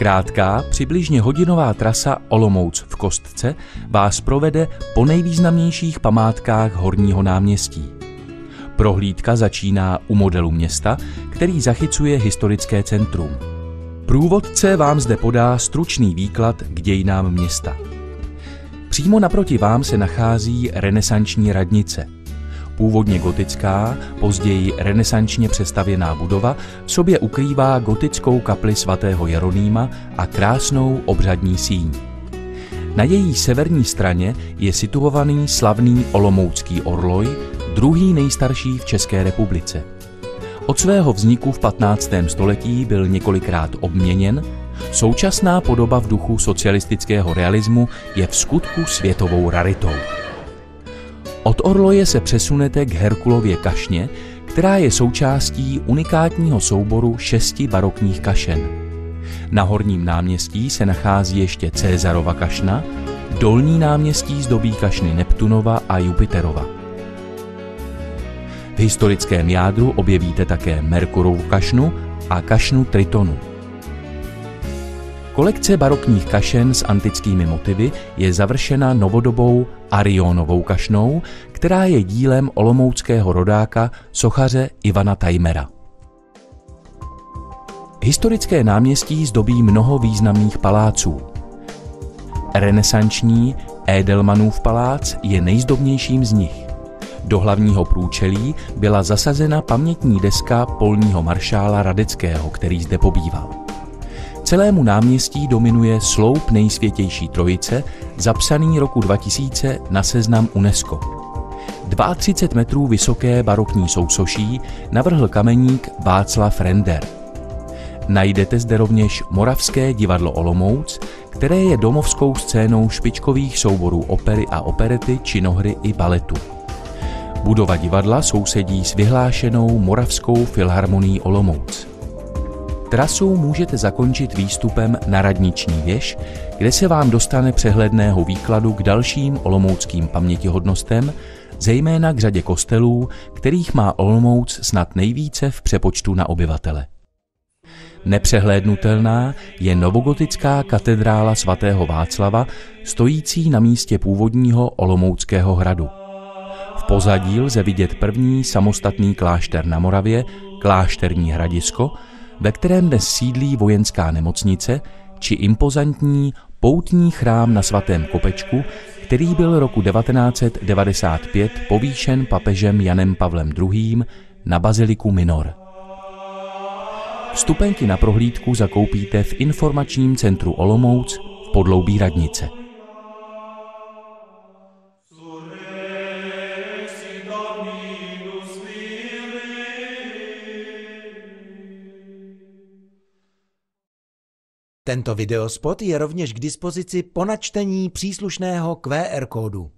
Krátká, přibližně hodinová trasa Olomouc v Kostce vás provede po nejvýznamnějších památkách Horního náměstí. Prohlídka začíná u modelu města, který zachycuje historické centrum. Průvodce vám zde podá stručný výklad k dějinám města. Přímo naproti vám se nachází renesanční radnice – Původně gotická, později renesančně přestavěná budova v sobě ukrývá gotickou kapli svatého Jeronýma a krásnou obřadní síň. Na její severní straně je situovaný slavný Olomoucký orloj, druhý nejstarší v České republice. Od svého vzniku v 15. století byl několikrát obměněn, současná podoba v duchu socialistického realismu je v skutku světovou raritou. Od Orloje se přesunete k Herkulově kašně, která je součástí unikátního souboru šesti barokních kašen. Na horním náměstí se nachází ještě Cézarova kašna, dolní náměstí zdobí kašny Neptunova a Jupiterova. V historickém jádru objevíte také Merkurovu kašnu a kašnu Tritonu. Kolekce barokních kašen s antickými motivy je završena novodobou Arionovou kašnou, která je dílem olomouckého rodáka sochaře Ivana Tajmera. Historické náměstí zdobí mnoho významných paláců. Renesanční Edelmanův palác je nejzdobnějším z nich. Do hlavního průčelí byla zasazena pamětní deska polního maršála Radeckého, který zde pobýval. Celému náměstí dominuje sloup nejsvětější trojice, zapsaný roku 2000 na seznam UNESCO. 32 metrů vysoké barokní sousoší navrhl kameník Václav Render. Najdete zde rovněž Moravské divadlo Olomouc, které je domovskou scénou špičkových souborů opery a operety, činohry i baletu. Budova divadla sousedí s vyhlášenou Moravskou filharmonií Olomouc. Trasu můžete zakončit výstupem na radniční věž, kde se vám dostane přehledného výkladu k dalším olomouckým pamětihodnostem, zejména k řadě kostelů, kterých má Olomouc snad nejvíce v přepočtu na obyvatele. Nepřehlédnutelná je novogotická katedrála svatého Václava, stojící na místě původního Olomouckého hradu. V pozadí lze vidět první samostatný klášter na Moravě, klášterní hradisko, ve kterém dnes sídlí vojenská nemocnice či impozantní poutní chrám na svatém Kopečku, který byl roku 1995 povýšen papežem Janem Pavlem II. na baziliku Minor. Vstupenky na prohlídku zakoupíte v informačním centru Olomouc v podloubí radnice. Tento videospot je rovněž k dispozici po načtení příslušného QR kódu.